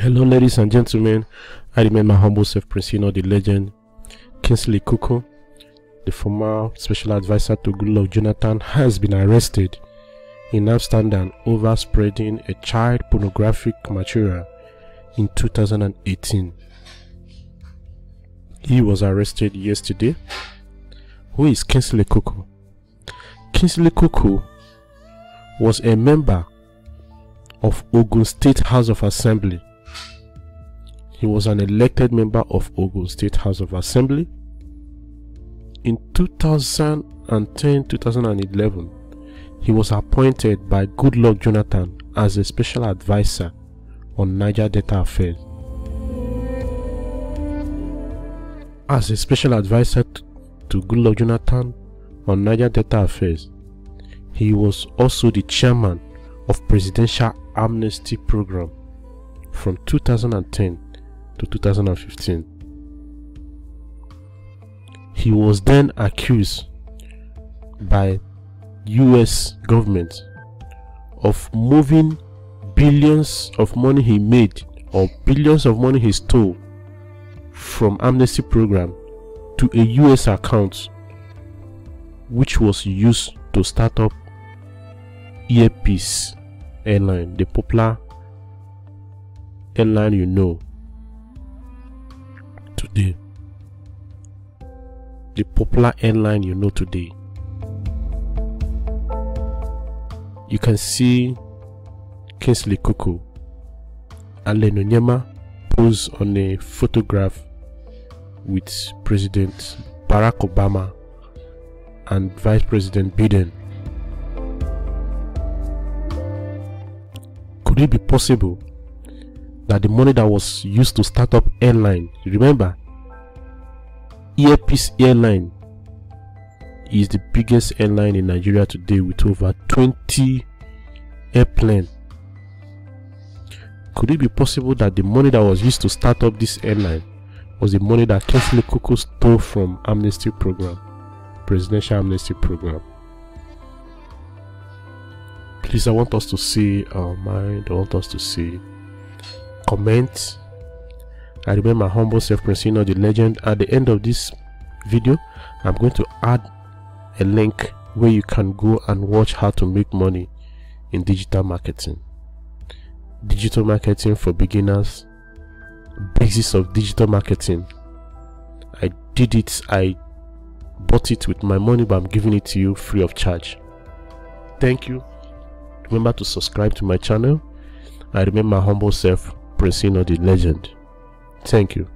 Hello, ladies and gentlemen. I remain my humble self, Prince Eno, the legend, Kingsley Kuku, the former special advisor to Goodluck Jonathan, has been arrested in Amsterdam over spreading a child pornographic material in 2018. He was arrested yesterday. Who is Kingsley Kuku? Kingsley Kuku was a member of Ogun State House of Assembly. He was an elected member of Ogun State House of Assembly. In 2010-2011, he was appointed by Goodluck Jonathan as a special advisor on Niger Delta affairs. As a special advisor to Goodluck Jonathan on Niger Delta affairs, he was also the chairman of Presidential Amnesty Program from 2010 to 2015. He was then accused by US government of moving billions of money he made or billions of money he stole from amnesty program to a US account which was used to start up Air Peace airline, the popular airline you know today. The popular airline you know today. You can see Kingsley Kuku and Allen Onyema pose on a photograph with President Barack Obama and Vice President Biden. Could it be possible that the money that was used to start up airline, remember, Air Peace Airline is the biggest airline in Nigeria today with over 20 airplanes. Could it be possible that the money that was used to start up this airline was the money that Kingsley Kuku stole from amnesty program, presidential amnesty program? Please, I want us to see our mind. I want us to see. Comment. I remember my humble self, Prince Eno, the legend. At the end of this video, I'm going to add a link where you can go and watch how to make money in digital marketing. Digital marketing for beginners. Basis of digital marketing. I did it. I bought it with my money, but I'm giving it to you free of charge. Thank you. Remember to subscribe to my channel. I remember my humble self, Eno, the legend. Thank you.